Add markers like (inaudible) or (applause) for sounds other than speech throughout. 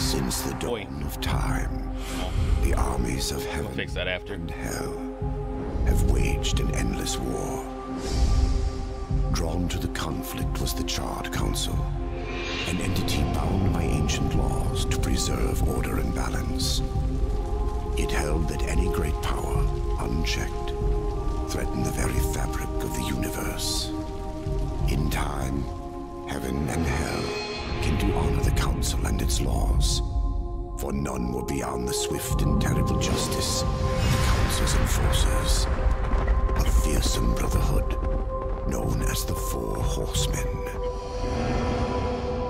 Since the dawn of time, Oh, the armies of we'll heaven after. and hell have waged an endless war. Drawn to the conflict was the Charred Council, an entity bound by ancient laws to preserve order and balance. It held that any great power, unchecked, threatened the very fabric of the universe. In time, heaven and hell came to honor the Council and its laws, for none were beyond the swift and terrible justice of the Council's enforcers. A fearsome brotherhood known as the Four Horsemen.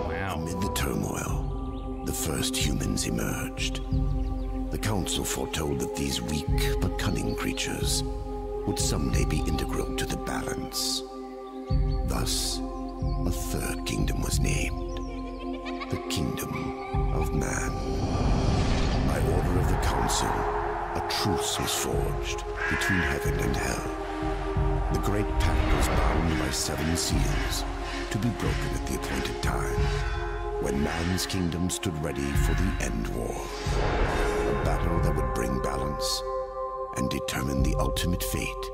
Wow. Amid the turmoil, the first humans emerged. The Council foretold that these weak but cunning creatures would someday be integral to the balance. Thus, a third kingdom was named the Kingdom of Man. By order of the Council, a truce was forged between heaven and hell. The Great Pact was bound by seven seals to be broken at the appointed time, when man's kingdom stood ready for the end war. A battle that would bring balance and determine the ultimate fate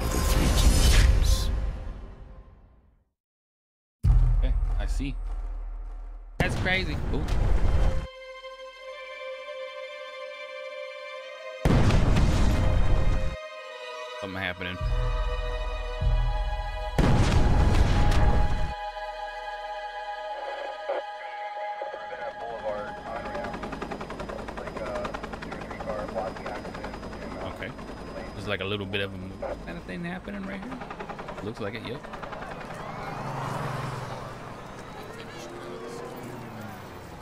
of the three kingdoms. Okay, I see. That's crazy. Ooh. Something happening. Ribbon Boulevard on ramp. Like a two or three car blocking accident. in, Okay. There's like a little bit of a kind of thing happening right here. Looks like it, yep.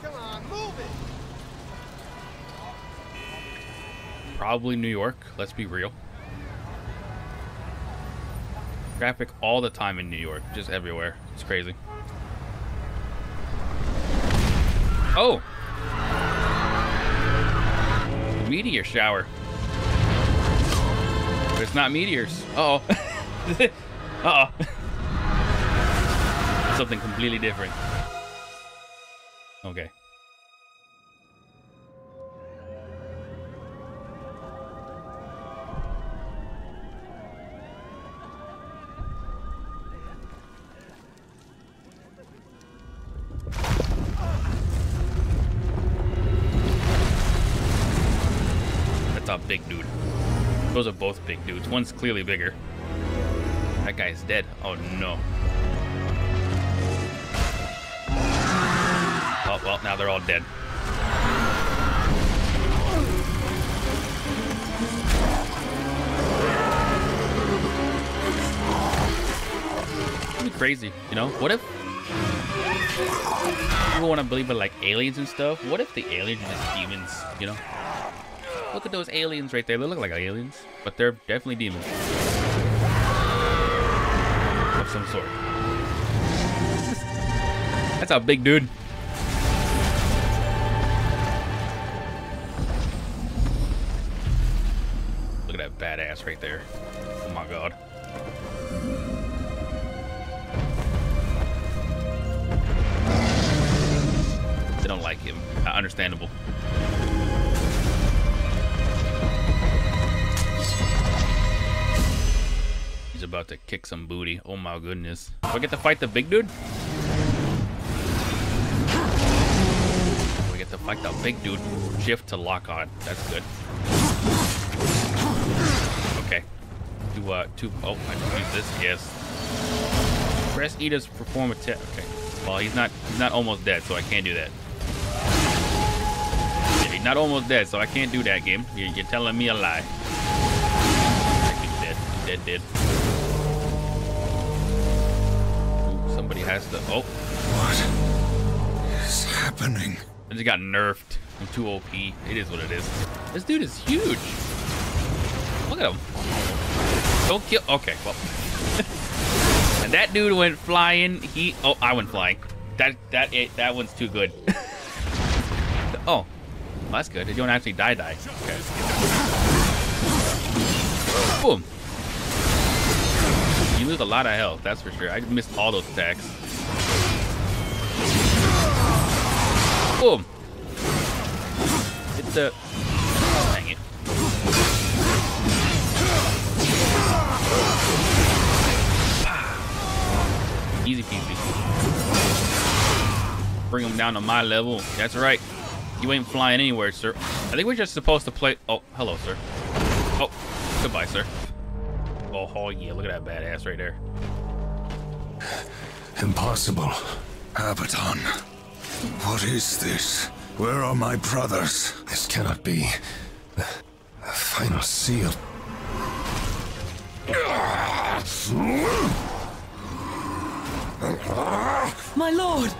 Come on, move it! Probably New York, let's be real. Traffic all the time in New York, just everywhere. It's crazy. Oh! Meteor shower. But it's not meteors. Uh oh. (laughs) uh oh. Something completely different. Okay. Both big dudes. One's clearly bigger. That guy's dead. Oh no. Oh well, now they're all dead. Crazy, you know? What if people want to believe in like aliens and stuff? What if the aliens are just demons, you know? Look at those aliens right there. They look like aliens, but they're definitely demons. Of some sort. (laughs) That's a big dude. Look at that badass right there. Oh my god. They don't like him. Understandable. About to kick some booty. Oh my goodness. Do I get to fight the big dude? We get to fight the big dude. Shift to lock on. That's good. Okay. Do uh two oh I can use this, yes. Press E to perform a test. Okay. Well he's not he's not almost dead, so I can't do that. Yeah, he's not almost dead, so I can't do that game. You're, you're telling me a lie. Dead. Dead, dead. Somebody has to. Oh, What is happening? I just got nerfed. I'm too OP. It is what it is. This dude is huge. Look at him. Don't kill. Okay, well. (laughs) and that dude went flying. He. Oh, I went flying. That that it, that one's too good. (laughs) oh, well, that's good. You don't actually die. Die. Okay. Boom. You lose a lot of health. That's for sure. I missed all those attacks. Boom. Hit the... Dang it. Easy peasy. Bring him down to my level. That's right. You ain't flying anywhere, sir. I think we're just supposed to play... Oh, hello, sir. Oh, goodbye, sir. Oh, oh yeah, look at that badass right there. Impossible. Abaddon. What is this? Where are my brothers? This cannot be. The, the final seal. My lord!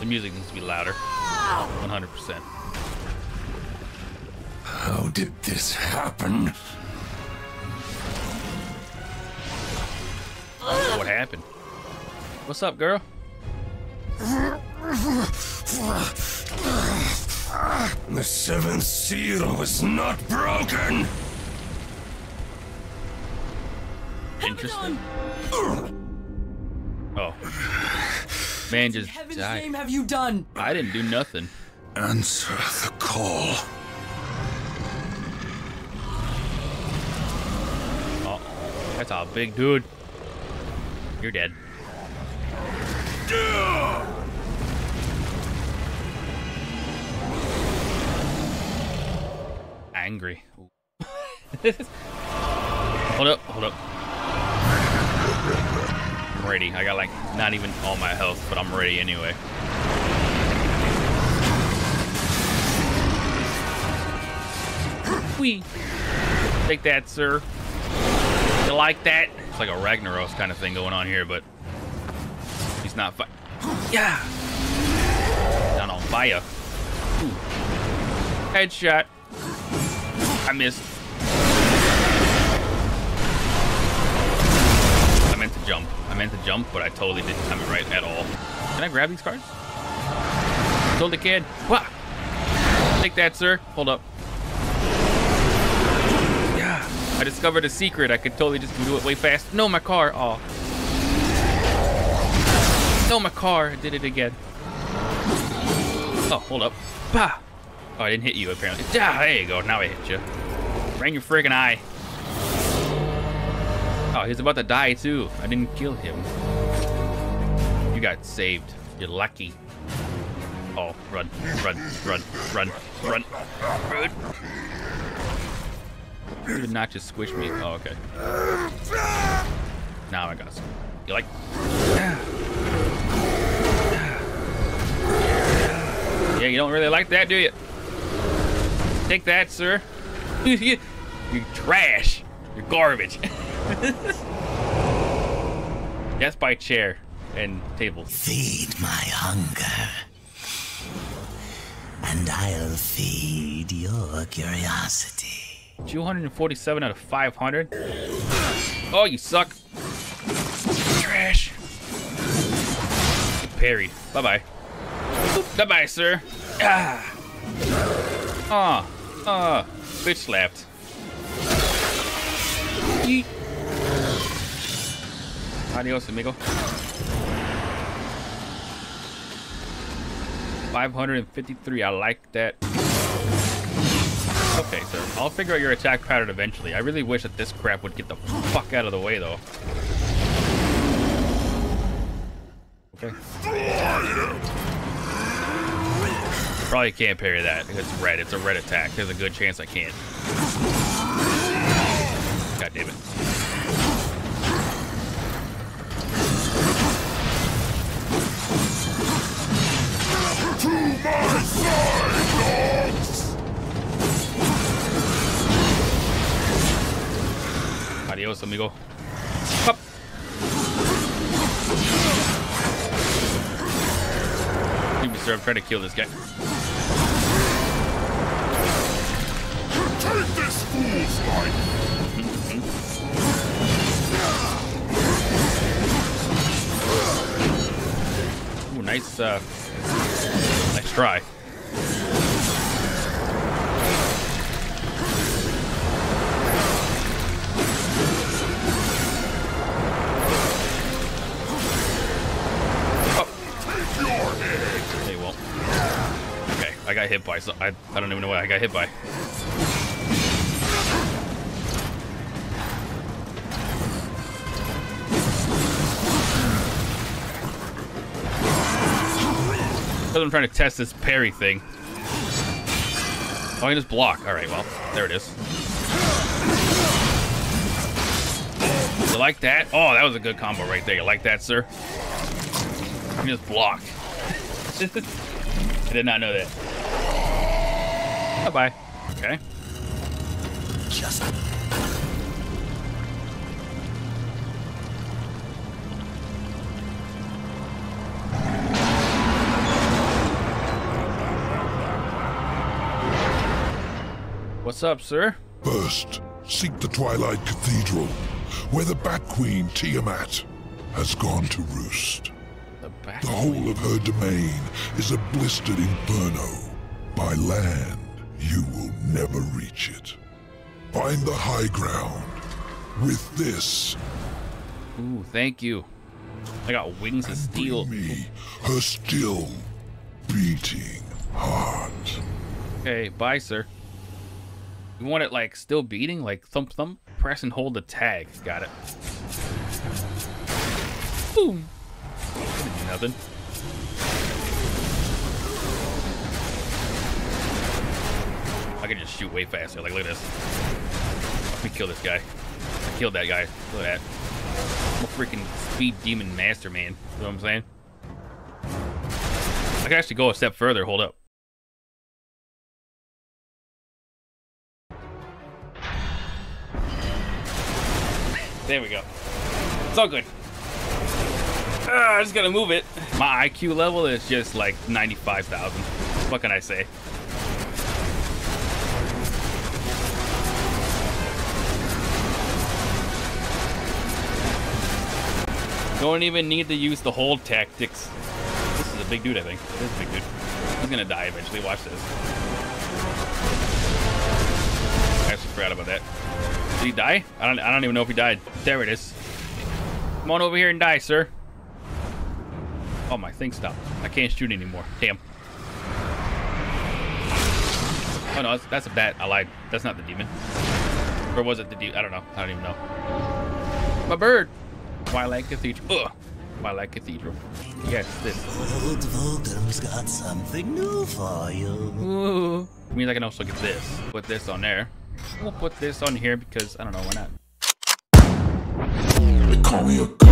The music needs to be louder. 100%. How did this happen? What happened? What's up, girl? The seventh seal was not broken! Interesting. Oh. (sighs) Man just In Heaven's died. name have you done? I didn't do nothing. Answer the call. Uh oh. That's a big dude. You're dead. Angry. (laughs) Hold up, hold up. I'm ready. I got like not even all my health, but I'm ready anyway. Wee. Take that, sir. You like that? It's like a Ragnaros kind of thing going on here, but he's not fi- Yeah! Not on fire. Ooh. Headshot. I missed. I meant to jump. I meant to jump, but I totally didn't time it right at all. Can I grab these cards? Told the kid. What? Take that, sir. Hold up. I discovered a secret. I could totally just do it way fast. No, my car. Oh. No, my car. I did it again. Oh, hold up. Bah. Oh, I didn't hit you, apparently. Yeah, there you go. Now I hit you. Rang your friggin' eye. Oh, he's about to die, too. I didn't kill him. You got saved. You're lucky. Oh, run, run, run, run, run, run. You did not just squish me. Oh, okay. Now I got some. You like? Yeah, you don't really like that, do you? Take that, sir. (laughs) you trash. You're garbage. (laughs) That's by chair and tables. Feed my hunger. And I'll feed your curiosity. 247 out of 500. Oh, you suck. Trash. Get parried. Bye bye. Bye bye, sir. Ah. Ah. Ah. Bitch slapped. Yeet. Adios, amigo. 553. I like that. Okay, sir. I'll figure out your attack pattern eventually. I really wish that this crap would get the fuck out of the way, though. Okay. Probably can't parry that. It's red. It's a red attack. There's a good chance I can't. God damn it. Adios, amigo. Up. You deserve trying to kill this guy. Take this fool's life! Ooh, nice, uh, nice try. Got hit by? So I, I don't even know what I got hit by. Because I'm trying to test this parry thing. Oh, I can just block. All right, well, there it is. You like that? Oh, that was a good combo right there. You like that, sir? You can just block. (laughs) I did not know that. Bye-bye. Okay. Just What's up, sir? First, seek the Twilight Cathedral, where the Bat Queen Tiamat has gone to roost. The back. The whole of her domain is a blistered inferno. By land, you will never reach it. Find the high ground. With this, Ooh, thank you. I got wings of steel. bring me her still beating heart. Okay, bye, sir. You want it like still beating, like thump thump? Press and hold the tag. Got it. Boom. Nothing. I can just shoot way faster. Like, look at this. Let me kill this guy. I killed that guy. Look at that. I'm a freaking speed demon master, man. You know what I'm saying? I can actually go a step further. Hold up. There we go. It's all good. Ah, I just gotta move it. My IQ level is just like 95,000. What can I say? Don't even need to use the hold tactics. This is a big dude, I think. This is a big dude. He's gonna die eventually. Watch this. I actually forgot about that. Did he die? I don't, I don't even know if he died. There it is. Come on over here and die, sir. Oh, my thing stopped. I can't shoot anymore. Damn. Oh, no, that's, that's a bat. I lied. That's not the demon. Or was it the demon? I don't know. I don't even know. My bird. Twilight Cathedral. Ugh. Twilight Cathedral. Yes, this. old Vulgrim's got something new for you. Ooh. Means I can also get this. Put this on there. We'll put this on here because I don't know why not. They call me a